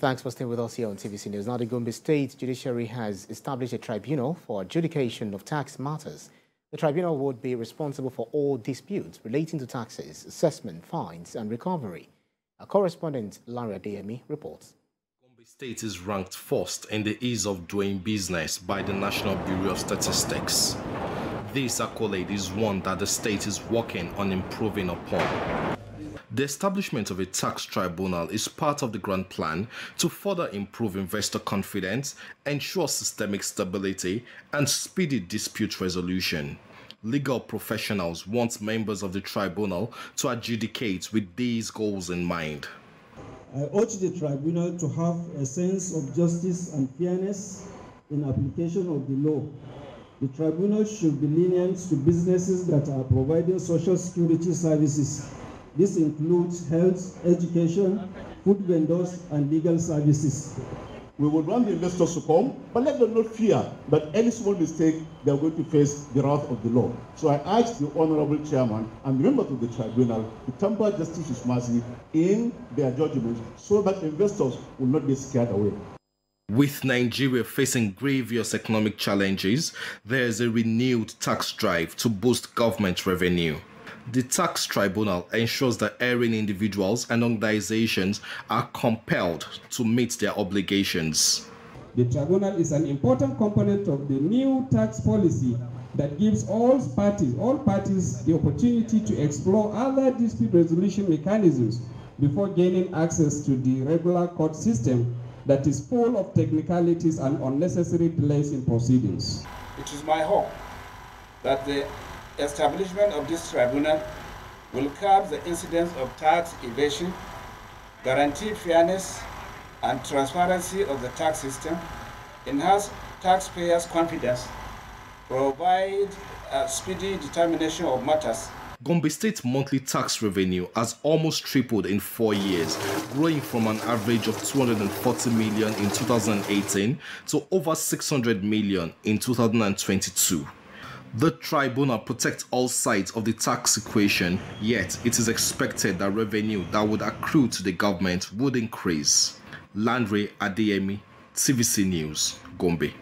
Thanks for staying with us here on TVC News. Now, the Gombe State Judiciary has established a tribunal for adjudication of tax matters. The tribunal would be responsible for all disputes relating to taxes, assessment, fines, and recovery. Our correspondent, Larry Adeyemi, reports. Gombe State is ranked first in the ease of doing business by the National Bureau of Statistics. This accolade is one that the state is working on improving upon. The establishment of a tax tribunal is part of the grand plan to further improve investor confidence, ensure systemic stability, and speedy dispute resolution. Legal professionals want members of the tribunal to adjudicate with these goals in mind. I urge the tribunal to have a sense of justice and fairness in application of the law. The tribunal should be lenient to businesses that are providing social security services this includes health, education, food vendors, and legal services. We will want the investors to come, but let them not fear that any small mistake, they are going to face the wrath of the law. So I ask the Honorable Chairman and members of the tribunal to temper justice with mercy in their judgment so that investors will not be scared away. With Nigeria facing grievous economic challenges, there is a renewed tax drive to boost government revenue. The tax tribunal ensures that erring individuals and organizations are compelled to meet their obligations. The tribunal is an important component of the new tax policy that gives all parties, all parties the opportunity to explore other dispute resolution mechanisms before gaining access to the regular court system that is full of technicalities and unnecessary delays in proceedings. It is my hope that the establishment of this tribunal will curb the incidence of tax evasion, guarantee fairness and transparency of the tax system, enhance taxpayers' confidence, provide a speedy determination of matters. Gombe State monthly tax revenue has almost tripled in four years, growing from an average of 240 million in 2018 to over 600 million in 2022. The tribunal protects all sides of the tax equation, yet it is expected that revenue that would accrue to the government would increase. Landry Adeyemi, TVC News, Gombe.